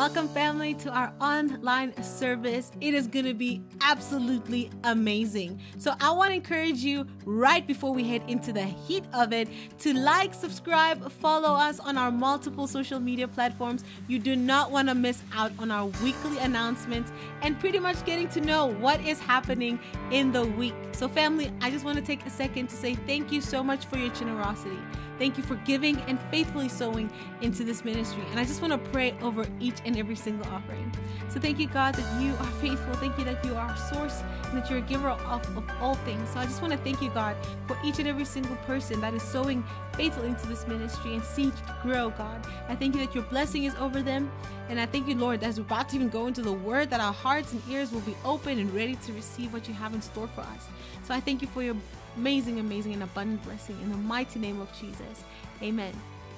Welcome, family, to our online service. It is going to be absolutely amazing. So, I want to encourage you right before we head into the heat of it to like, subscribe, follow us on our multiple social media platforms. You do not want to miss out on our weekly announcements and pretty much getting to know what is happening in the week. So, family, I just want to take a second to say thank you so much for your generosity. Thank you for giving and faithfully sowing into this ministry. And I just want to pray over each and every single offering. So thank you, God, that you are faithful. Thank you that you are our source and that you're a giver of, of all things. So I just want to thank you, God, for each and every single person that is sowing faithfully into this ministry and seeing it grow, God. I thank you that your blessing is over them. And I thank you, Lord, that as we're about to even go into the word, that our hearts and ears will be open and ready to receive what you have in store for us. So I thank you for your amazing, amazing, and abundant blessing in the mighty name of Jesus. Amen.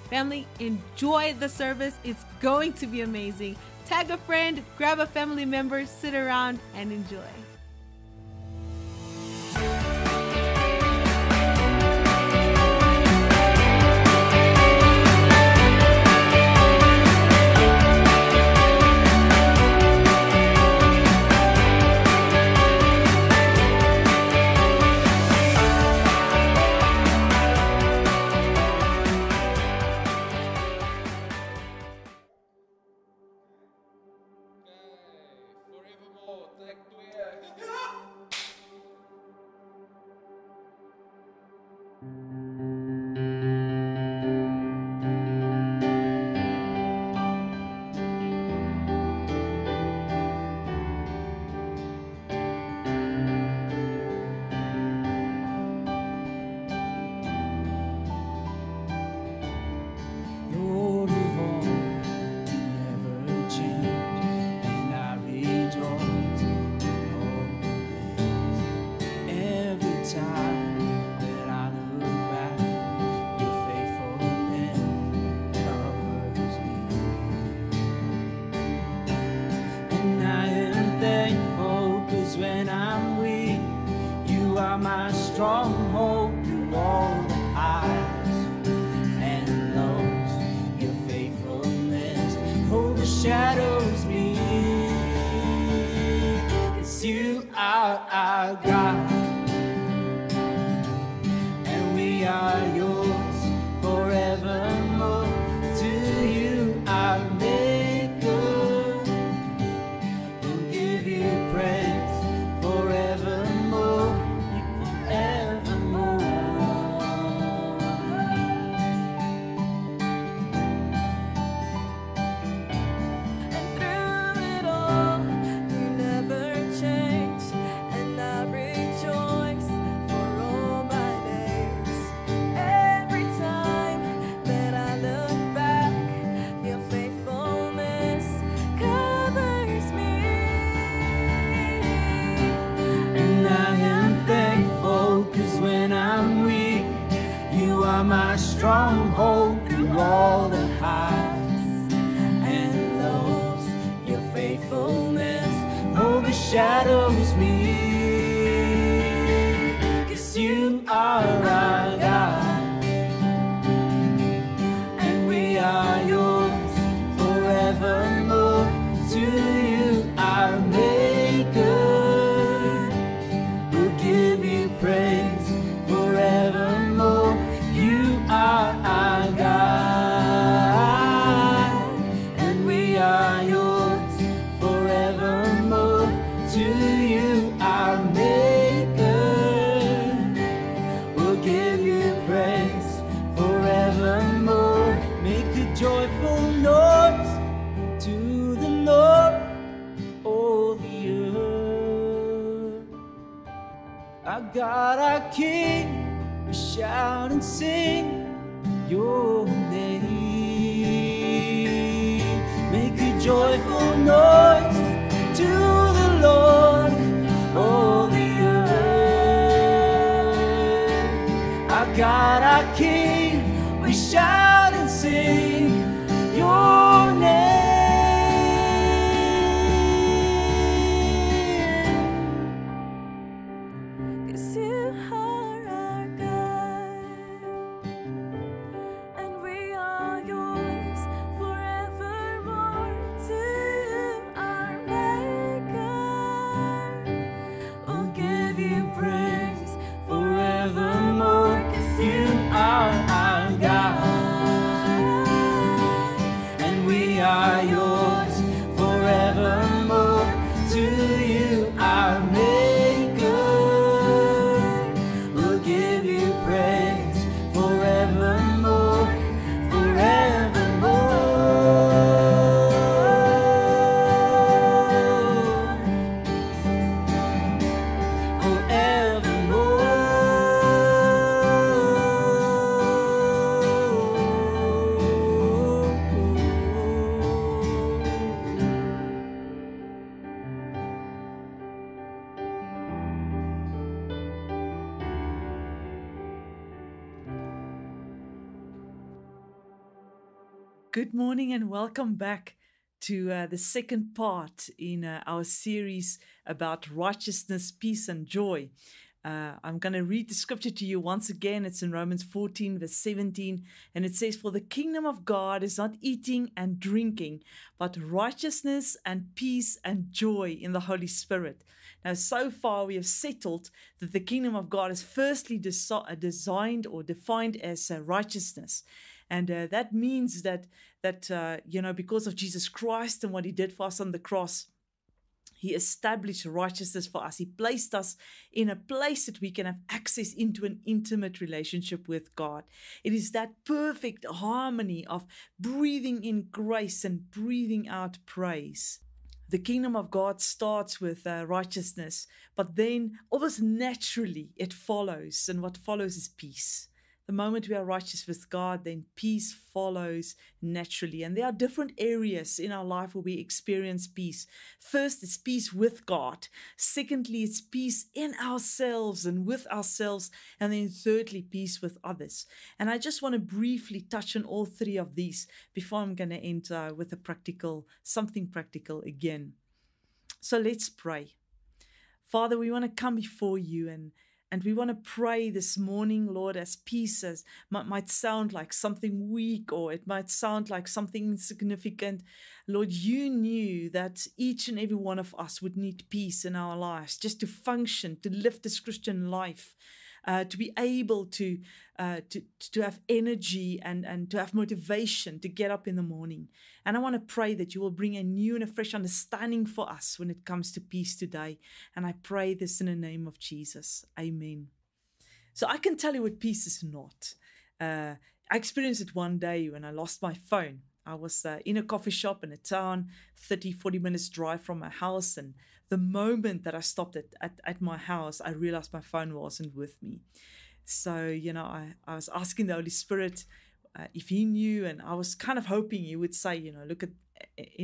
Family, enjoy the service. It's going to be amazing. Tag a friend, grab a family member, sit around, and enjoy. Good morning and welcome back to uh, the second part in uh, our series about righteousness, peace, and joy. Uh, I'm going to read the scripture to you once again. It's in Romans 14, verse 17, and it says, For the kingdom of God is not eating and drinking, but righteousness and peace and joy in the Holy Spirit. Now, so far, we have settled that the kingdom of God is firstly desi- designed or defined as uh, righteousness and uh, that means that that uh, you know because of jesus christ and what he did for us on the cross he established righteousness for us. He placed us in a place that we can have access into an intimate relationship with god. It is that perfect harmony of breathing in grace and breathing out praise. The kingdom of God starts with uh, righteousness, but then almost naturally it follows, and what follows is peace. The moment we are righteous with God, then peace follows naturally. And there are different areas in our life where we experience peace. First, it's peace with God. Secondly, it's peace in ourselves and with ourselves. And then thirdly, peace with others. And I just want to briefly touch on all three of these before I'm going to enter with a practical, something practical again. So let's pray. Father, we want to come before you and and we want to pray this morning, Lord, as peace as might, might sound like something weak or it might sound like something insignificant. Lord, you knew that each and every one of us would need peace in our lives just to function, to live this Christian life. Uh, to be able to, uh, to to have energy and and to have motivation to get up in the morning. And I want to pray that you will bring a new and a fresh understanding for us when it comes to peace today. And I pray this in the name of Jesus. Amen. So I can tell you what peace is not. Uh, I experienced it one day when I lost my phone. I was uh, in a coffee shop in a town, 30, 40 minutes drive from my house. And the moment that I stopped at, at, at my house, I realized my phone wasn't with me. So, you know, I, I was asking the Holy Spirit uh, if he knew, and I was kind of hoping he would say, you know, look at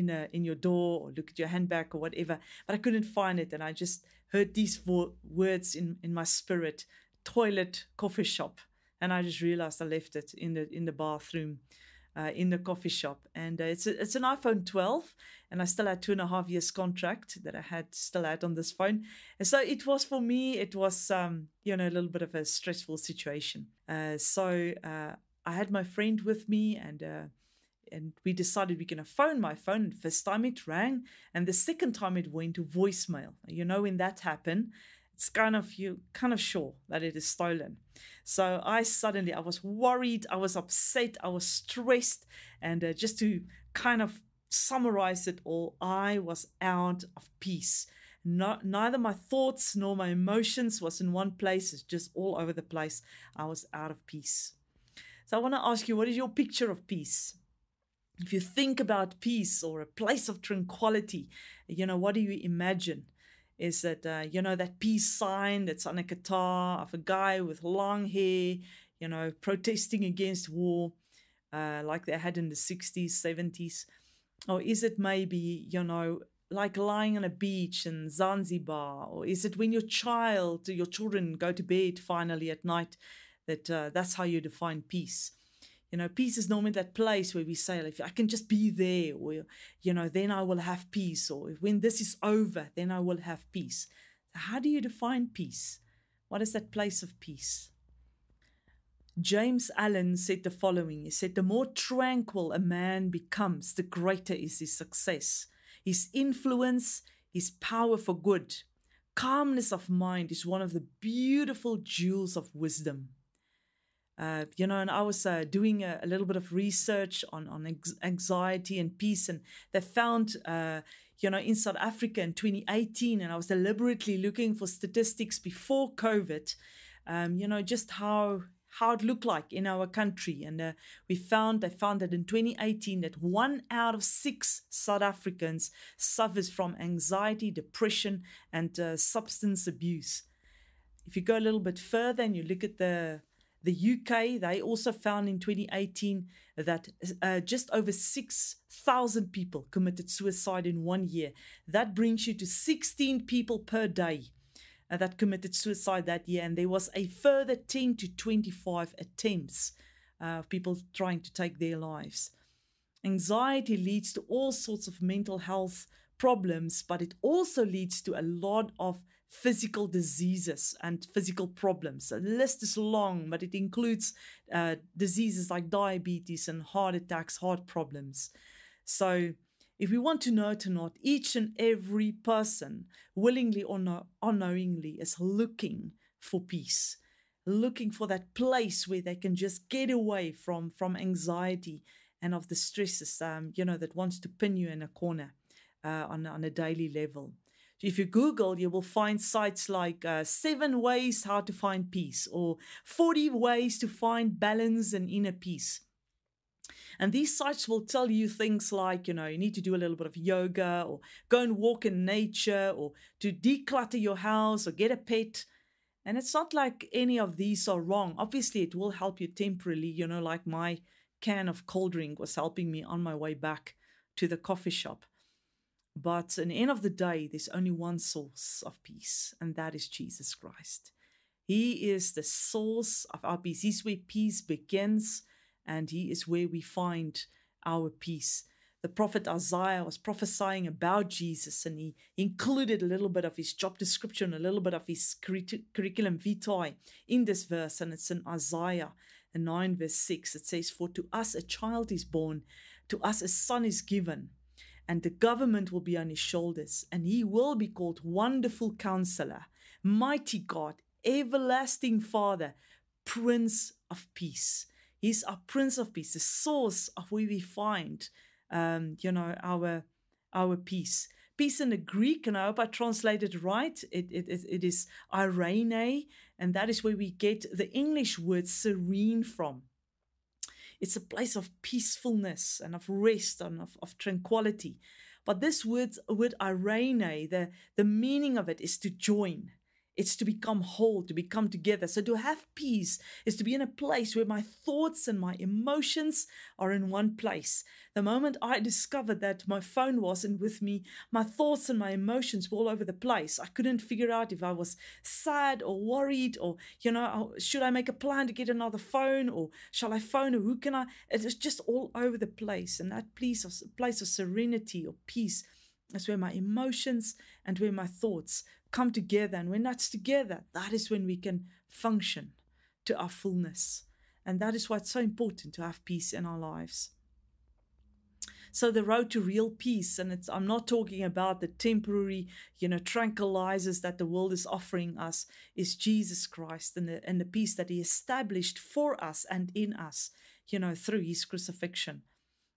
in a, in your door or look at your handbag or whatever. But I couldn't find it. And I just heard these vo- words in, in my spirit toilet, coffee shop. And I just realized I left it in the in the bathroom uh, in the coffee shop. And uh, it's a, it's an iPhone 12, and I still had two and a half years contract that I had still had on this phone. And so it was for me, it was um, you know a little bit of a stressful situation. Uh, so uh, I had my friend with me, and uh, and we decided we're gonna phone my phone. First time it rang, and the second time it went to voicemail. You know when that happened. It's kind of you kind of sure that it is stolen. So I suddenly I was worried, I was upset, I was stressed, and uh, just to kind of summarize it all, I was out of peace. Not, neither my thoughts nor my emotions was in one place. It's just all over the place. I was out of peace. So I want to ask you, what is your picture of peace? If you think about peace or a place of tranquility, you know, what do you imagine? Is that uh, you know that peace sign that's on a guitar of a guy with long hair you know protesting against war uh, like they had in the 60s 70s or is it maybe you know like lying on a beach in zanzibar? Or is it when your child your children go to bed finally at night that uh, that's how you define peace you know, peace is normally that place where we say, if I can just be there, or, you know, then I will have peace, or when this is over, then I will have peace. How do you define peace? What is that place of peace? James Allen said the following He said, The more tranquil a man becomes, the greater is his success, his influence, his power for good. Calmness of mind is one of the beautiful jewels of wisdom. Uh, you know, and I was uh, doing a, a, little bit of research on on anxiety and peace, and they found, uh, you know, in South Africa in 2018, and I was deliberately looking for statistics before COVID, um, you know, just how how it looked like in our country, and uh, we found they found that in 2018 that one out of six South Africans suffers from anxiety, depression, and uh, substance abuse. If you go a little bit further and you look at the the UK, they also found in 2018 that uh, just over 6,000 people committed suicide in one year. That brings you to 16 people per day uh, that committed suicide that year. And there was a further 10 to 25 attempts uh, of people trying to take their lives. Anxiety leads to all sorts of mental health problems, but it also leads to a lot of physical diseases and physical problems. The list is long, but it includes uh, diseases like diabetes and heart attacks, heart problems. So, if we want to know it or not, each and every person, willingly or no, unknowingly, is looking for peace, looking for that place where they can just get away from from anxiety and of the stresses, um, you know, that wants to pin you in a corner uh, on on a daily level. If you Google, you will find sites like uh, seven ways how to find peace or 40 ways to find balance and inner peace. And these sites will tell you things like, you know, you need to do a little bit of yoga or go and walk in nature or to declutter your house or get a pet. And it's not like any of these are wrong. Obviously, it will help you temporarily, you know, like my can of cold drink was helping me on my way back to the coffee shop. But in the end of the day, there's only one source of peace, and that is Jesus Christ. He is the source of our peace. He's where peace begins, and He is where we find our peace. The prophet Isaiah was prophesying about Jesus, and he included a little bit of his job description, a little bit of his curriculum vitae in this verse, and it's in Isaiah 9, verse 6. It says, For to us a child is born, to us a son is given and the government will be on his shoulders, and he will be called Wonderful Counselor, Mighty God, Everlasting Father, Prince of Peace. He's our Prince of Peace, the source of where we find, um, you know, our our peace. Peace in the Greek, and I hope I translated right. It, it, it is eirene, and that is where we get the English word serene from. It's a place of peacefulness and of rest and of, of tranquility. But this word, word eirene, the, the meaning of it is to join. It's to become whole, to become together. So to have peace is to be in a place where my thoughts and my emotions are in one place. The moment I discovered that my phone wasn't with me, my thoughts and my emotions were all over the place. I couldn't figure out if I was sad or worried or, you know, oh, should I make a plan to get another phone or shall I phone or who can I? It was just all over the place. And that place of, place of serenity or peace is where my emotions and where my thoughts come together. And when that's together, that is when we can function to our fullness. And that is why it's so important to have peace in our lives. So the road to real peace, and it's I'm not talking about the temporary, you know, tranquilizers that the world is offering us, is Jesus Christ and the and the peace that He established for us and in us, you know, through His crucifixion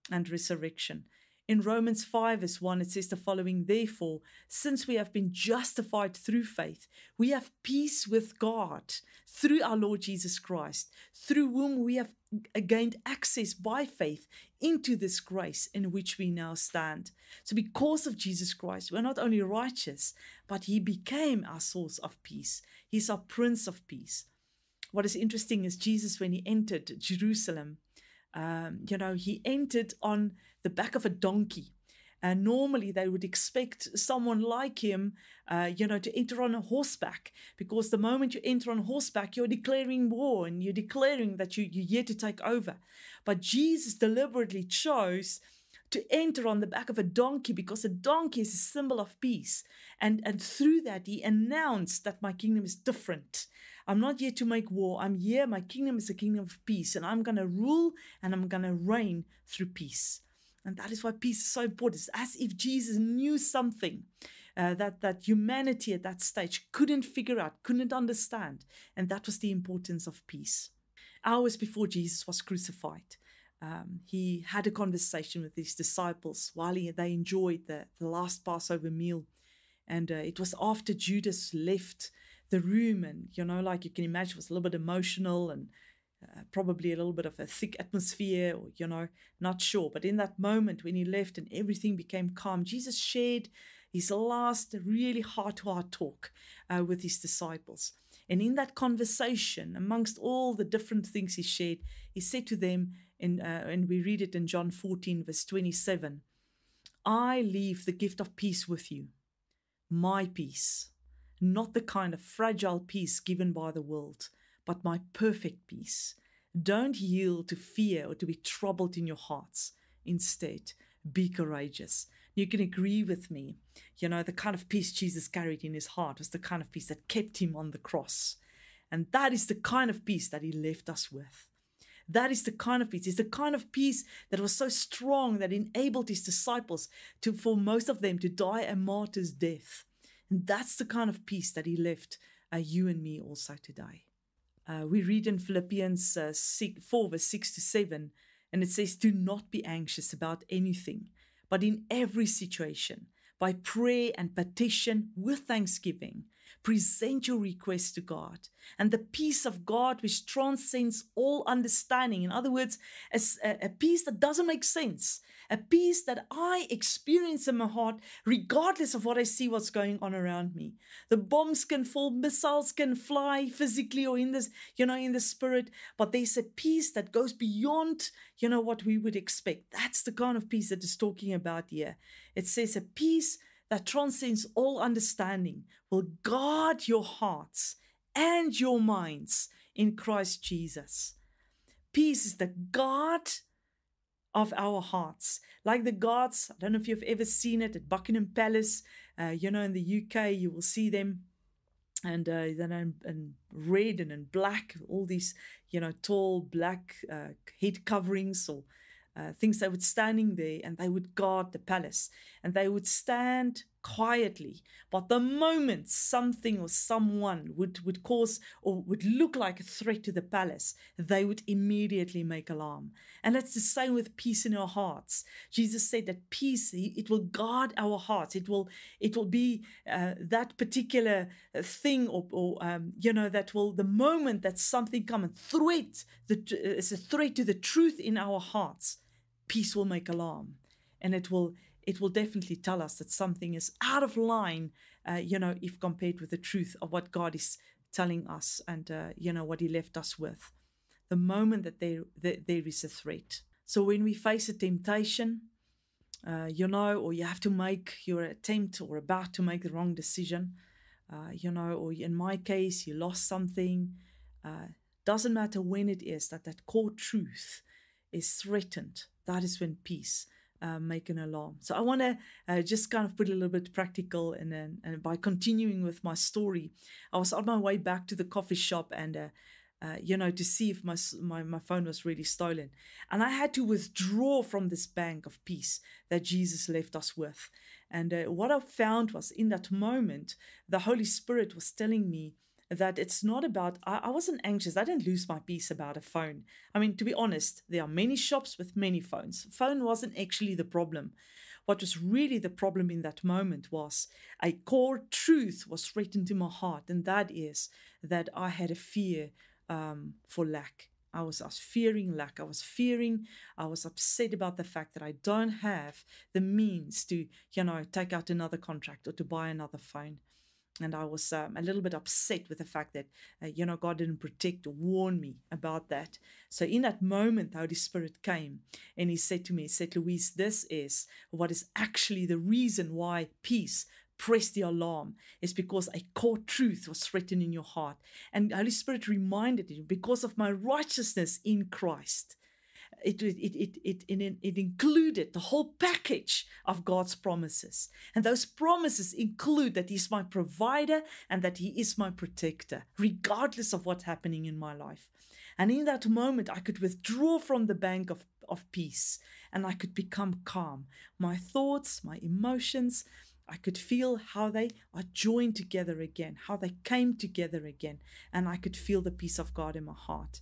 and resurrection. In Romans 5, verse 1, it says the following Therefore, since we have been justified through faith, we have peace with God through our Lord Jesus Christ, through whom we have gained access by faith into this grace in which we now stand. So, because of Jesus Christ, we're not only righteous, but He became our source of peace. He's our Prince of Peace. What is interesting is Jesus, when He entered Jerusalem, um, you know, He entered on the back of a donkey. And normally they would expect someone like him, uh, you know, to enter on a horseback, because the moment you enter on horseback, you're declaring war and you're declaring that you, you're here to take over. But Jesus deliberately chose to enter on the back of a donkey because a donkey is a symbol of peace. And, and through that, he announced that my kingdom is different. I'm not here to make war. I'm here. My kingdom is a kingdom of peace, and I'm going to rule and I'm going to reign through peace. And that is why peace is so important. It's as if Jesus knew something uh, that, that humanity at that stage couldn't figure out, couldn't understand. And that was the importance of peace. hours before Jesus was crucified. Um, he had a conversation with his disciples while he, they enjoyed the, the last Passover meal. And uh, it was after Judas left the room, and you know, like you can imagine, it was a little bit emotional and uh, probably a little bit of a thick atmosphere, or you know, not sure. But in that moment when he left and everything became calm, Jesus shared his last really heart to heart talk uh, with his disciples. And in that conversation, amongst all the different things he shared, he said to them, in, uh, and we read it in John 14, verse 27 I leave the gift of peace with you, my peace, not the kind of fragile peace given by the world, but my perfect peace. Don't yield to fear or to be troubled in your hearts. Instead, be courageous. You can agree with me. You know, the kind of peace Jesus carried in his heart was the kind of peace that kept him on the cross. And that is the kind of peace that he left us with. That is the kind of peace. It's the kind of peace that was so strong that enabled his disciples to, for most of them, to die a martyr's death. And that's the kind of peace that he left uh, you and me also today. Uh, we read in Philippians uh, 6, 4, verse 6 to 7, and it says, Do not be anxious about anything, but in every situation, by prayer and petition with thanksgiving, present your request to God. And the peace of God, which transcends all understanding, in other words, a, a peace that doesn't make sense, a peace that I experience in my heart, regardless of what I see, what's going on around me. The bombs can fall, missiles can fly physically or in this, you know, in the spirit, but there's a peace that goes beyond, you know, what we would expect. That's the kind of peace that is talking about here. It says a peace that transcends all understanding will guard your hearts and your minds in Christ Jesus. Peace is the guard of our hearts. Like the guards, I don't know if you've ever seen it at Buckingham Palace. Uh, you know, in the UK, you will see them. And uh, then in, in red and in black, all these, you know, tall black uh, head coverings or uh, things they would standing there and they would guard the palace. And they would stand quietly but the moment something or someone would would cause or would look like a threat to the palace they would immediately make alarm. And that's the same with peace in our hearts. Jesus said that peace it will guard our hearts. It will it will be uh, that particular uh, thing or, or um, you know that will the moment that something comes and threat the is a threat to the truth in our hearts peace will make alarm. And it will it will definitely tell us that something is out of line uh, you know if compared with the truth of what god is telling us and uh, you know what he left us with. The moment that there that there is a threat. So when we face a temptation uh, you know or you have to make your attempt or about to make the wrong decision uh, you know or in my case you lost something uh, doesn't matter when it is that that core truth is threatened that is when peace uh, make an alarm. So I want to uh, just kind of put a little bit practical, and then and by continuing with my story, I was on my way back to the coffee shop and. Uh, uh, you know, to see if my, my my phone was really stolen, and I had to withdraw from this bank of peace that Jesus left us with. And uh, what I found was in that moment, the Holy Spirit was telling me that it's not about I, I, wasn't anxious. I didn't lose my peace about a phone. I mean to be honest there are many shops with many phones. Phone wasn't actually the problem. What was really the problem in that moment was a core truth was written to my heart and that is that i had a fear um, for lack. I was, I was fearing lack. I was fearing, I was upset about the fact that I don't have the means to, you know, take out another contract or to buy another phone and I was um, a little bit upset with the fact that, uh, you know, God didn't protect or warn me about that. So in that moment, the Holy Spirit came and He said to me, He said, Louise, this is what is actually the reason why peace pressed the alarm is because a core truth was written in your heart. And the Holy Spirit reminded you, because of my righteousness in Christ, it, it, it, it, it, included the whole package of God's promises. And those promises include that He's my provider and that He is my protector, regardless of what's happening in my life. And in that moment, I could withdraw from the bank of, of peace and I could become calm. My thoughts, my emotions, I could feel how they are joined together again, how they came together again, and I could feel the peace of God in my heart.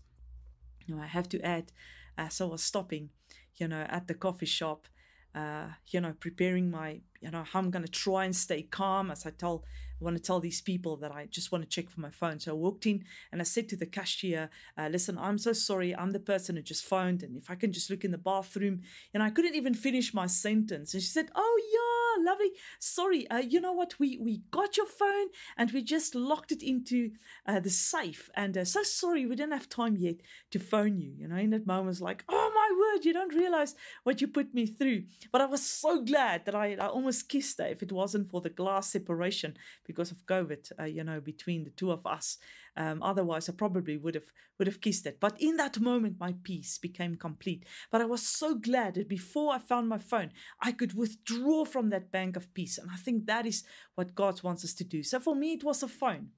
Know, I have to add, as I was stopping, you know, at the coffee shop, uh, you know, preparing my, you know, how I'm going to try and stay calm as I tell, I want to tell these people that I just want to check for my phone. So I walked in and I said to the cashier, uh, listen, I'm so sorry. I'm the person who just phoned. And if I can just look in the bathroom. And I couldn't even finish my sentence. And she said, oh, yeah, lovely. Sorry. Uh, you know what? We, we got your phone and we just locked it into uh, the safe. And uh, so sorry, we didn't have time yet to phone you. You know, in that moment, I was like, oh my word, you don't realize what you put me through. But I was so glad that I, I almost kissed her if it wasn't for the glass separation because of COVID, uh, you know, between the two of us. Um, otherwise, I probably would have would have kissed it. But in that moment, my peace became complete. But I was so glad that before I found my phone, I could withdraw from that bank of peace. And I think that is what God wants us to do. So for me, it was a phone.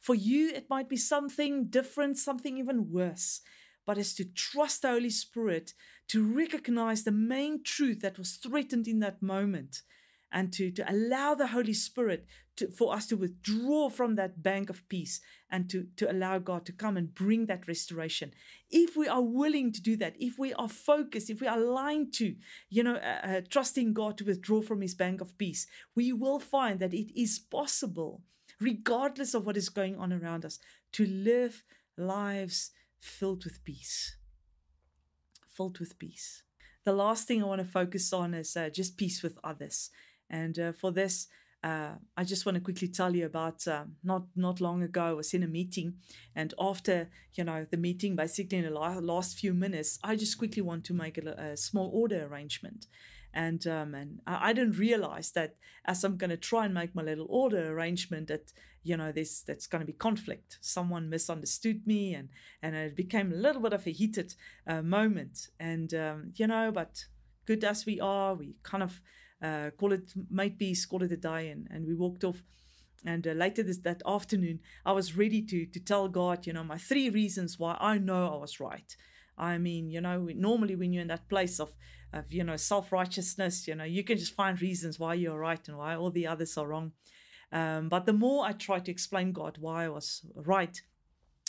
For you, it might be something different, something even worse but is to trust the Holy Spirit to recognize the main truth that was threatened in that moment and to, to allow the Holy Spirit to, for us to withdraw from that bank of peace and to, to allow God to come and bring that restoration. If we are willing to do that, if we are focused, if we are aligned to, you know, uh, uh, trusting God to withdraw from his bank of peace, we will find that it is possible, regardless of what is going on around us, to live lives filled with peace. Filled with peace. The last thing I want to focus on is uh, just peace with others. And uh, for this, uh, I just want to quickly tell you about um, not not long ago. I was in a meeting, and after you know the meeting, basically in the la- last few minutes, I just quickly want to make a, a small order arrangement, and um, and I, I didn't realize that as I'm going to try and make my little order arrangement, that you know there's that's going to be conflict. Someone misunderstood me, and and it became a little bit of a heated uh, moment, and um, you know, but good as we are, we kind of uh, call it made peace, call it a day, and, and we walked off. And uh, later this that afternoon, I was ready to to tell God, you know, my three reasons why I know I was right. I mean, you know, normally when you're in that place of of you know self righteousness, you know, you can just find reasons why you're right and why all the others are wrong. Um, but the more I tried to explain God why I was right,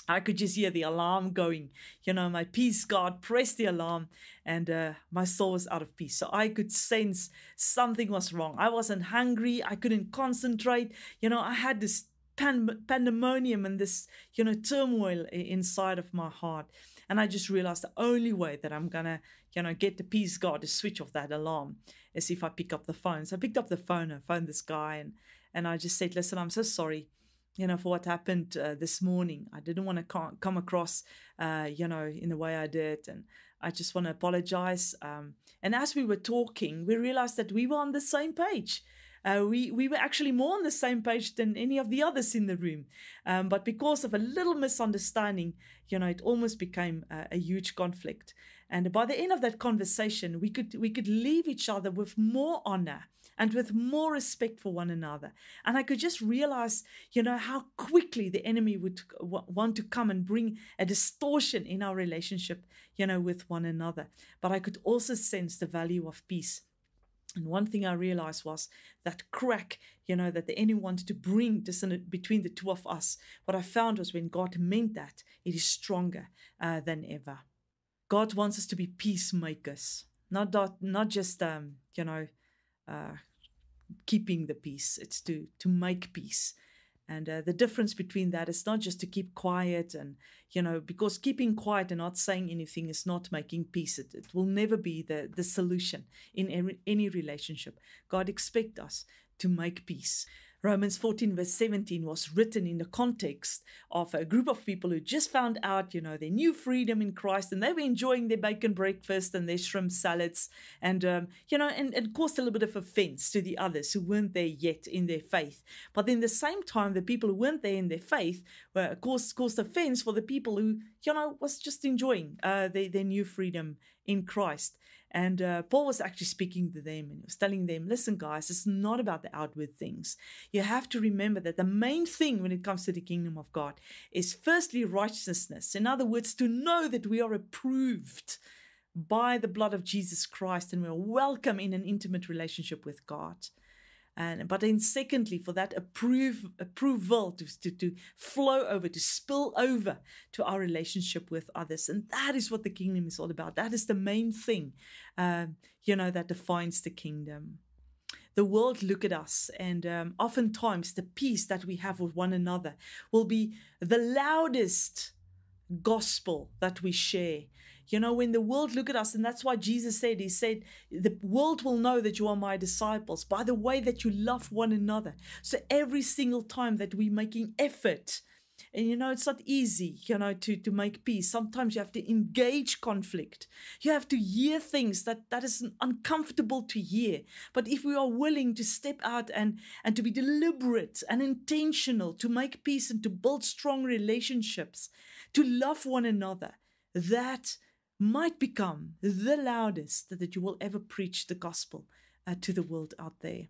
I could just hear the alarm going. You know, my peace guard pressed the alarm and uh, my soul was out of peace. So I could sense something was wrong. I wasn't hungry. I couldn't concentrate. You know, I had this pan- pandemonium and this, you know, turmoil inside of my heart. And I just realized the only way that I'm going to, you know, get the peace guard to switch off that alarm is if I pick up the phone. So I picked up the phone and phoned this guy and, and I just said, listen, I'm so sorry you know, for what happened uh, this morning. I didn't want to come across, uh, you know, in the way I did. And I just want to apologize. Um, and as we were talking, we realized that we were on the same page. Uh, we, we were actually more on the same page than any of the others in the room. Um, but because of a little misunderstanding, you know, it almost became a, a huge conflict. And by the end of that conversation, we could we could leave each other with more honor and with more respect for one another. And I could just realize, you know, how quickly the enemy would want to come and bring a distortion in our relationship, you know, with one another. But I could also sense the value of peace. And one thing I realized was that crack, you know, that the enemy wanted to bring between the two of us. What I found was when God meant that, it is stronger uh, than ever. God wants us to be peacemakers, not not, not just um, you know uh, keeping the peace. It's to to make peace. And uh, the difference between that is not just to keep quiet and, you know, because keeping quiet and not saying anything is not making peace. It, it will never be the, the solution in any, any relationship. God expects us to make peace. Romans 14, verse 17 was written in the context of a group of people who just found out, you know, their new freedom in Christ and they were enjoying their bacon breakfast and their shrimp salads and, um, you know, and it caused a little bit of offense to the others who weren't there yet in their faith. But in the same time, the people who weren't there in their faith were caused, caused offense for the people who, you know, was just enjoying uh, their, their new freedom in Christ. And uh, Paul was actually speaking to them and he was telling them, listen, guys, it's not about the outward things. You have to remember that the main thing when it comes to the kingdom of God is firstly righteousness. In other words, to know that we are approved by the blood of Jesus Christ and we are welcome in an intimate relationship with God. And but then secondly, for that approve approval to, to, to flow over, to spill over to our relationship with others. And that is what the kingdom is all about. That is the main thing, um, you know, that defines the kingdom the world look at us and um, oftentimes the peace that we have with one another will be the loudest gospel that we share you know when the world look at us and that's why jesus said he said the world will know that you are my disciples by the way that you love one another. So every single time that we're making effort and you know it's not easy you know to to make peace. Sometimes you have to engage conflict. You have to hear things that that is uncomfortable to hear. But if we are willing to step out and and to be deliberate and intentional to make peace and to build strong relationships to love one another that might become the loudest that you will ever preach the gospel uh, to the world out there.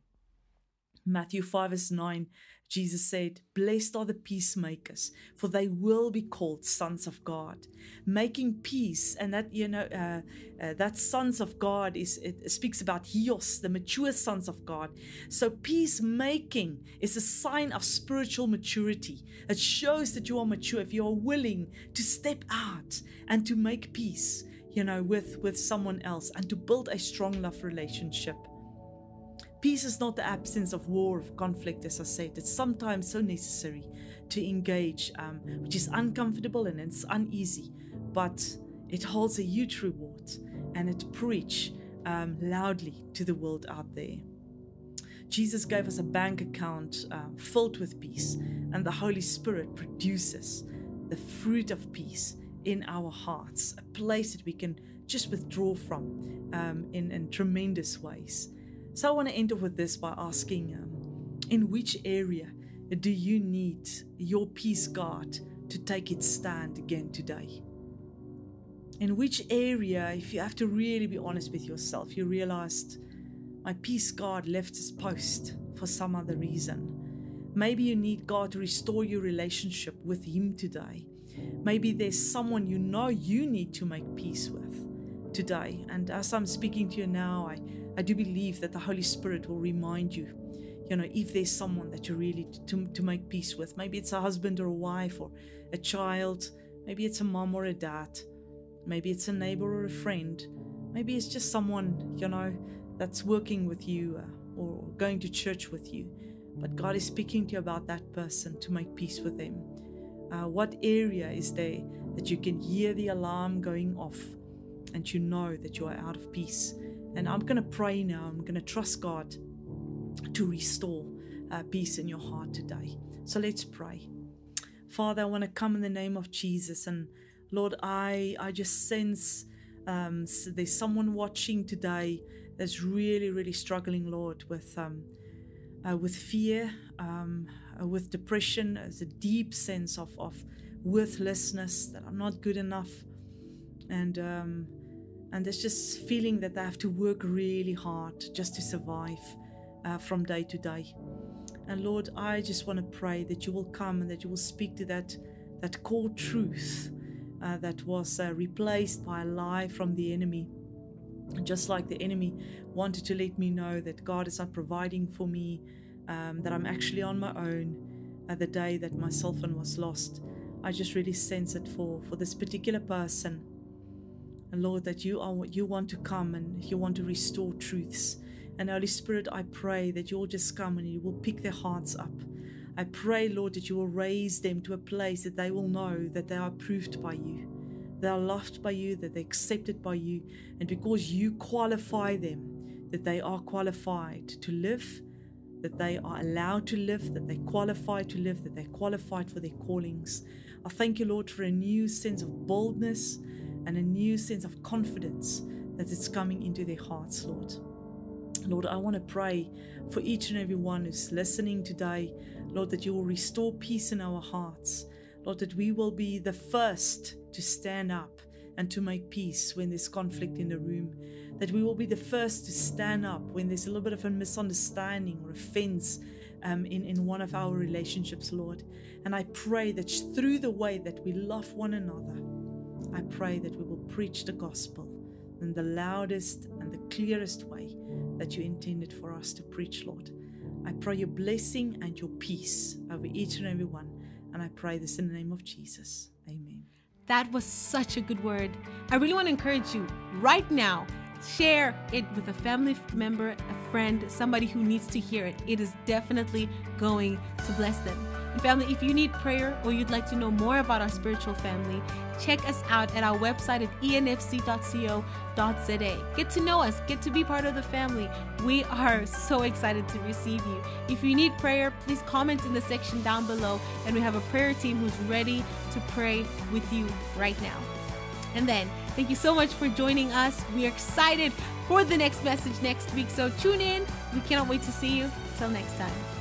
Matthew 5 verse 9, Jesus said, Blessed are the peacemakers, for they will be called sons of God. Making peace, and that, you know, uh, uh, that sons of God is, it speaks about huios, the mature sons of God. So peacemaking is a sign of spiritual maturity. It shows that you are mature if you are willing to step out and to make peace, you know, with, with someone else and to build a strong love relationship. Peace is not the absence of war, of conflict, as I said. It's sometimes so necessary to engage, um, which is uncomfortable and it's uneasy, but it holds a huge reward and it preach um, loudly to the world out there. Jesus gave us a bank account uh, filled with peace, and the Holy Spirit produces the fruit of peace in our hearts, a place that we can just withdraw from um, in, in tremendous ways. So I want to end off with this by asking um, in which area do you need your peace guard to take its stand again today? In which area, if you have to really be honest with yourself, you realized my peace guard left his post for some other reason. Maybe you need God to restore your relationship with Him today. Maybe there's someone you know you need to make peace with today. And as I'm speaking to you now, I I do believe that the Holy Spirit will remind you, you know, if there's someone that you really to, to make peace with. Maybe it's a husband or a wife or a child. Maybe it's a mom or a dad. Maybe it's a neighbor or a friend. Maybe it's just someone, you know, that's working with you uh, or going to church with you. But God is speaking to you about that person to make peace with them. Uh, what area is there that you can hear the alarm going off and you know that you are out of peace? And I'm going to pray now. I'm going to trust God to restore uh, peace in your heart today. So let's pray. Father, I want to come in the name of Jesus. And Lord, I, I just sense um, so there's someone watching today that's really, really struggling, Lord, with, um, uh, with fear, um, uh, with depression, as a deep sense of, of worthlessness, that I'm not good enough. And um, and there's just feeling that they have to work really hard just to survive uh, from day to day. And Lord, I just want to pray that you will come and that you will speak to that that core truth uh, that was uh, replaced by a lie from the enemy. Just like the enemy wanted to let me know that God is not providing for me, um, that I'm actually on my own. Uh, the day that my cell phone was lost, I just really sense it for for this particular person and Lord, that you are you want to come and you want to restore truths. And Holy Spirit, I pray that you'll just come and you will pick their hearts up. I pray, Lord, that you will raise them to a place that they will know that they are approved by you, they are loved by you, that they're accepted by you, and because you qualify them, that they are qualified to live, that they are allowed to live, that they qualify to live, that they're qualified for their callings. I thank you, Lord, for a new sense of boldness and a new sense of confidence that it's coming into their hearts, Lord. Lord, I want to pray for each and every one who's listening today, Lord, that you will restore peace in our hearts. Lord, that we will be the first to stand up and to make peace when there's conflict in the room. That we will be the first to stand up when there's a little bit of a misunderstanding or offense um, in, in one of our relationships, Lord. And I pray that through the way that we love one another, I pray that we will preach the gospel in the loudest and the clearest way that you intended for us to preach, Lord. I pray your blessing and your peace over each and every one. And I pray this in the name of Jesus. Amen. That was such a good word. I really want to encourage you right now. Share it with a family member, a friend, somebody who needs to hear it. It is definitely going to bless them. Family, if you need prayer or you'd like to know more about our spiritual family, check us out at our website at enfc.co.za. Get to know us, get to be part of the family. We are so excited to receive you. If you need prayer, please comment in the section down below, and we have a prayer team who's ready to pray with you right now. And then, thank you so much for joining us. We are excited for the next message next week. So tune in. We cannot wait to see you. Till next time.